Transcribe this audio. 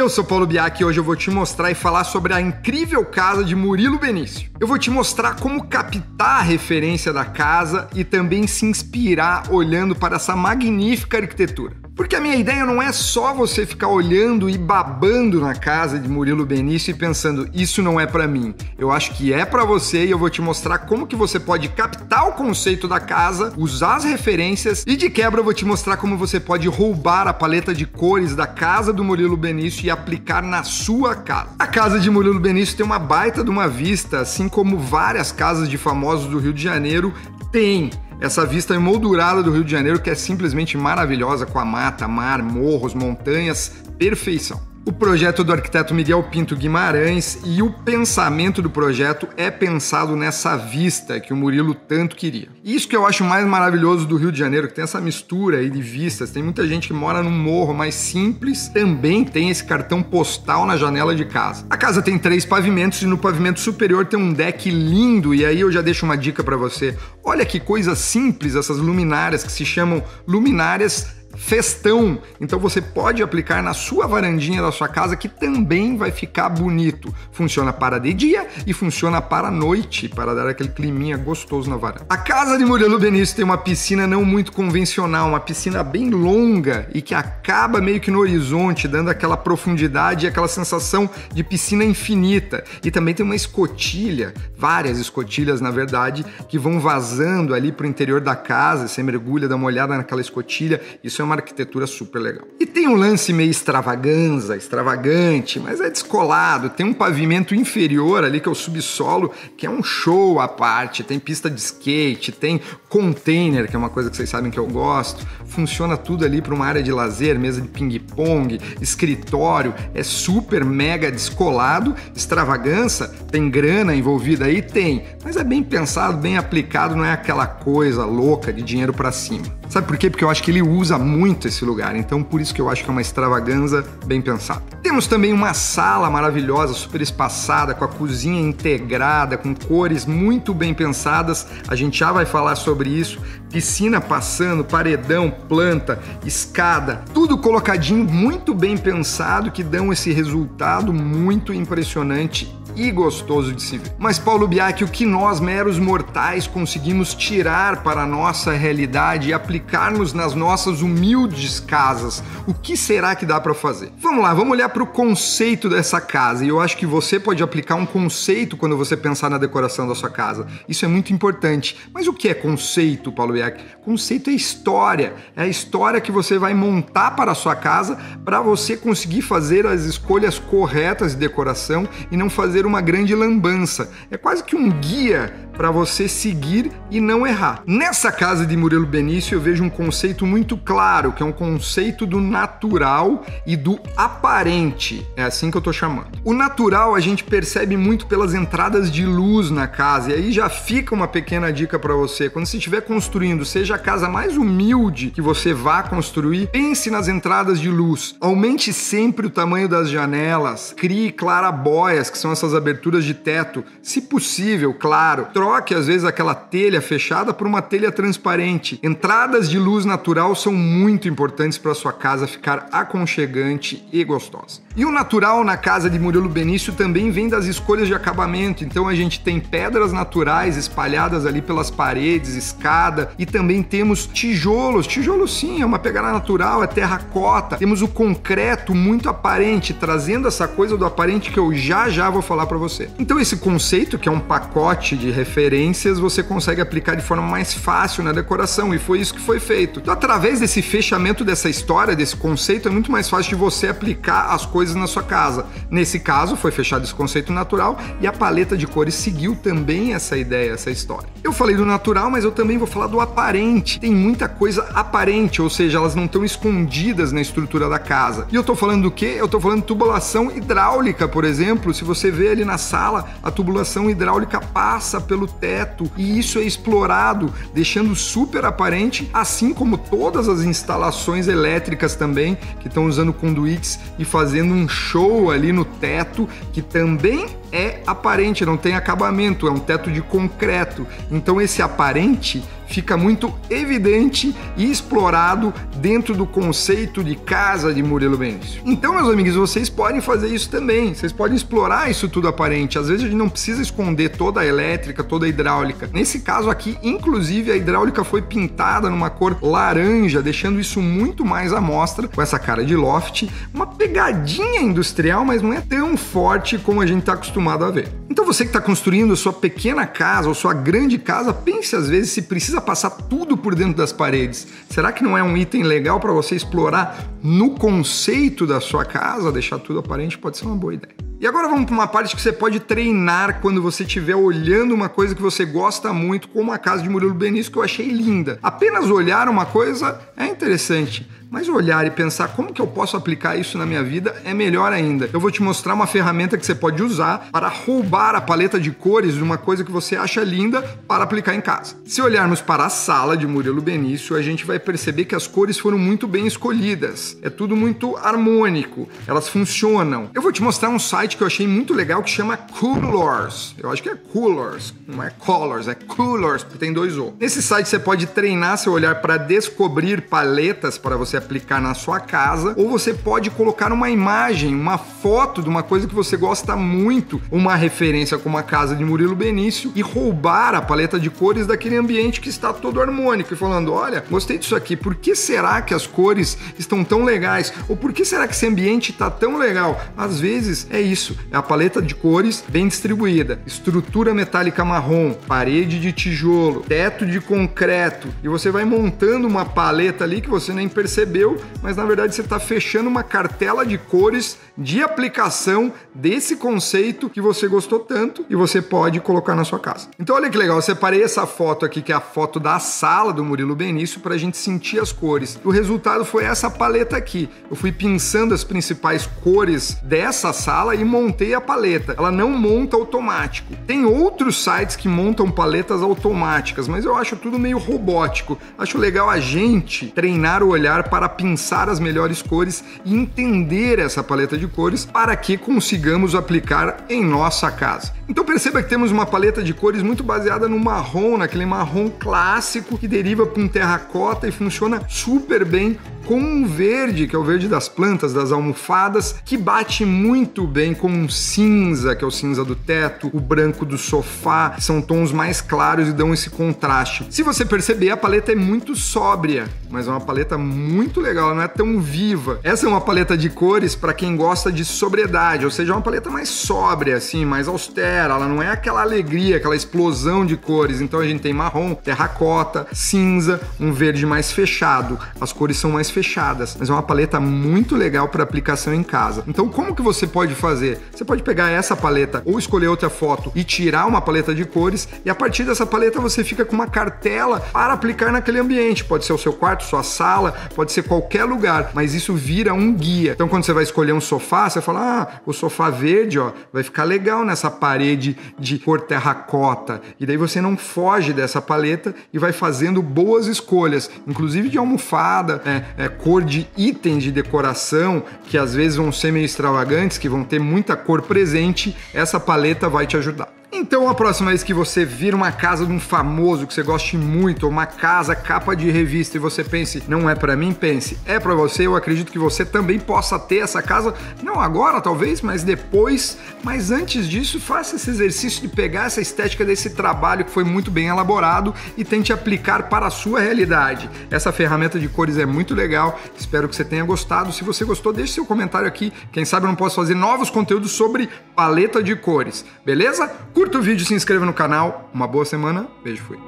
Eu sou Paulo Biak e hoje eu vou te mostrar e falar sobre a incrível casa de Murilo Benício. Eu vou te mostrar como captar a referência da casa e também se inspirar olhando para essa magnífica arquitetura. Porque a minha ideia não é só você ficar olhando e babando na casa de Murilo Benício e pensando isso não é para mim. Eu acho que é para você e eu vou te mostrar como que você pode captar o conceito da casa, usar as referências e de quebra eu vou te mostrar como você pode roubar a paleta de cores da casa do Murilo Benício e aplicar na sua casa. A casa de Murilo Benício tem uma baita de uma vista, assim como várias casas de famosos do Rio de Janeiro têm essa vista emoldurada do Rio de Janeiro que é simplesmente maravilhosa com a mata, mar, morros, montanhas, perfeição o projeto do arquiteto Miguel Pinto Guimarães e o pensamento do projeto é pensado nessa vista que o Murilo tanto queria. Isso que eu acho mais maravilhoso do Rio de Janeiro, que tem essa mistura aí de vistas. Tem muita gente que mora num morro mais simples, também tem esse cartão postal na janela de casa. A casa tem três pavimentos e no pavimento superior tem um deck lindo e aí eu já deixo uma dica para você. Olha que coisa simples essas luminárias que se chamam luminárias festão. Então você pode aplicar na sua varandinha da sua casa que também vai ficar bonito. Funciona para de dia e funciona para noite, para dar aquele climinha gostoso na varanda. A casa de Murilo Benício tem uma piscina não muito convencional, uma piscina bem longa e que acaba meio que no horizonte, dando aquela profundidade e aquela sensação de piscina infinita. E também tem uma escotilha, várias escotilhas na verdade, que vão vazando ali para o interior da casa. Você mergulha, dá uma olhada naquela escotilha. Isso é uma arquitetura super legal. E tem um lance meio extravaganza, extravagante, mas é descolado. Tem um pavimento inferior ali que é o subsolo, que é um show à parte. Tem pista de skate, tem container, que é uma coisa que vocês sabem que eu gosto. Funciona tudo ali para uma área de lazer, mesa de ping-pong, escritório. É super mega descolado. Extravagança, tem grana envolvida aí? Tem. Mas é bem pensado, bem aplicado, não é aquela coisa louca de dinheiro para cima. Sabe por quê? Porque eu acho que ele usa muito esse lugar, então por isso que eu acho que é uma extravaganza bem pensada. Temos também uma sala maravilhosa, super espaçada, com a cozinha integrada, com cores muito bem pensadas. A gente já vai falar sobre isso. Piscina passando, paredão, planta, escada, tudo colocadinho, muito bem pensado, que dão esse resultado muito impressionante e gostoso de se ver. Mas Paulo Biak, o que nós meros mortais conseguimos tirar para a nossa realidade e aplicarmos nas nossas humildes casas, o que será que dá para fazer? Vamos lá, vamos olhar para o conceito dessa casa. E eu acho que você pode aplicar um conceito quando você pensar na decoração da sua casa. Isso é muito importante. Mas o que é conceito, Paulo Biak? Conceito é história. É a história que você vai montar para a sua casa para você conseguir fazer as escolhas corretas de decoração e não fazer uma grande lambança. É quase que um guia para você seguir e não errar. Nessa casa de Murilo Benício eu vejo um conceito muito claro, que é um conceito do natural e do aparente. É assim que eu tô chamando. O natural a gente percebe muito pelas entradas de luz na casa. E aí já fica uma pequena dica para você. Quando você estiver construindo, seja a casa mais humilde que você vá construir, pense nas entradas de luz. Aumente sempre o tamanho das janelas. Crie clarabóias, que são essas aberturas de teto, se possível, claro. Troque às vezes aquela telha fechada por uma telha transparente. Entradas de luz natural são muito importantes para sua casa ficar aconchegante e gostosa. E o natural na casa de Murilo Benício também vem das escolhas de acabamento. Então a gente tem pedras naturais espalhadas ali pelas paredes, escada e também temos tijolos. Tijolo sim, é uma pegada natural, é terracota. Temos o concreto muito aparente, trazendo essa coisa do aparente que eu já já vou falar para você. Então esse conceito, que é um pacote de referências, você consegue aplicar de forma mais fácil na decoração e foi isso que foi feito. Então através desse fechamento dessa história, desse conceito, é muito mais fácil de você aplicar as coisas na sua casa. Nesse caso, foi fechado esse conceito natural e a paleta de cores seguiu também essa ideia, essa história. Eu falei do natural, mas eu também vou falar do aparente. Tem muita coisa aparente, ou seja, elas não estão escondidas na estrutura da casa. E eu tô falando do quê? Eu tô falando de tubulação hidráulica, por exemplo. Se você vê ali na sala, a tubulação hidráulica passa pelo teto e isso é explorado, deixando super aparente, assim como todas as instalações elétricas também, que estão usando conduítes e fazendo um show ali no teto, que também é aparente, não tem acabamento, é um teto de concreto. Então esse aparente fica muito evidente e explorado dentro do conceito de casa de Murilo Benício. Então, meus amigos, vocês podem fazer isso também. Vocês podem explorar isso tudo aparente. Às vezes a gente não precisa esconder toda a elétrica, toda a hidráulica. Nesse caso aqui, inclusive, a hidráulica foi pintada numa cor laranja, deixando isso muito mais à mostra com essa cara de loft. Uma pegadinha industrial, mas não é tão forte como a gente está acostumado a ver. Então você que está construindo sua pequena casa ou sua grande casa, pense às vezes se precisa passar tudo por dentro das paredes. Será que não é um item legal para você explorar no conceito da sua casa? Deixar tudo aparente pode ser uma boa ideia. E agora vamos para uma parte que você pode treinar quando você estiver olhando uma coisa que você gosta muito, como a casa de Murilo Benício, que eu achei linda. Apenas olhar uma coisa é interessante mas olhar e pensar como que eu posso aplicar isso na minha vida é melhor ainda. Eu vou te mostrar uma ferramenta que você pode usar para roubar a paleta de cores de uma coisa que você acha linda para aplicar em casa. Se olharmos para a sala de Murilo Benício, a gente vai perceber que as cores foram muito bem escolhidas. É tudo muito harmônico, elas funcionam. Eu vou te mostrar um site que eu achei muito legal que chama Colors. Eu acho que é Colors, não é Colors, é Colors, porque tem dois O. Nesse site você pode treinar seu olhar para descobrir paletas para você aplicar na sua casa, ou você pode colocar uma imagem, uma foto de uma coisa que você gosta muito, uma referência como a casa de Murilo Benício, e roubar a paleta de cores daquele ambiente que está todo harmônico e falando: olha, gostei disso aqui, por que será que as cores estão tão legais? Ou por que será que esse ambiente está tão legal? Às vezes é isso, é a paleta de cores bem distribuída, estrutura metálica marrom, parede de tijolo, teto de concreto, e você vai montando uma paleta ali que você nem percebe percebeu, mas na verdade você está fechando uma cartela de cores de aplicação desse conceito que você gostou tanto e você pode colocar na sua casa. Então olha que legal, eu separei essa foto aqui que é a foto da sala do Murilo Benício para a gente sentir as cores. O resultado foi essa paleta aqui. Eu fui pensando as principais cores dessa sala e montei a paleta. Ela não monta automático. Tem outros sites que montam paletas automáticas, mas eu acho tudo meio robótico. Acho legal a gente treinar o olhar para pensar as melhores cores e entender essa paleta de cores para que consigamos aplicar em nossa casa. Então perceba que temos uma paleta de cores muito baseada no marrom, naquele marrom clássico que deriva para um terracota e funciona super bem com um verde, que é o verde das plantas, das almofadas, que bate muito bem com um cinza, que é o cinza do teto, o branco do sofá, são tons mais claros e dão esse contraste. Se você perceber, a paleta é muito sóbria, mas é uma paleta muito legal, não é tão viva. Essa é uma paleta de cores para quem gosta de sobriedade, ou seja, é uma paleta mais sóbria, assim, mais austera, ela não é aquela alegria, aquela explosão de cores. Então a gente tem marrom, terracota, cinza, um verde mais fechado. As cores são mais fechadas, mas é uma paleta muito legal para aplicação em casa. Então, como que você pode fazer? Você pode pegar essa paleta ou escolher outra foto e tirar uma paleta de cores e a partir dessa paleta você fica com uma cartela para aplicar naquele ambiente. Pode ser o seu quarto, sua sala, pode ser qualquer lugar, mas isso vira um guia. Então, quando você vai escolher um sofá, você fala: "Ah, o sofá verde, ó, vai ficar legal nessa parede de cor terracota". E daí você não foge dessa paleta e vai fazendo boas escolhas, inclusive de almofada, é, é, cor de itens de decoração que às vezes vão ser meio extravagantes, que vão ter muita cor presente, essa paleta vai te ajudar. Então, a próxima vez que você vir uma casa de um famoso que você goste muito, ou uma casa capa de revista e você pense, não é para mim, pense, é para você. Eu acredito que você também possa ter essa casa, não agora talvez, mas depois. Mas antes disso, faça esse exercício de pegar essa estética desse trabalho que foi muito bem elaborado e tente aplicar para a sua realidade. Essa ferramenta de cores é muito legal. Espero que você tenha gostado. Se você gostou, deixe seu comentário aqui. Quem sabe eu não posso fazer novos conteúdos sobre paleta de cores. Beleza? Curta o vídeo, se inscreva no canal. Uma boa semana. Beijo, fui.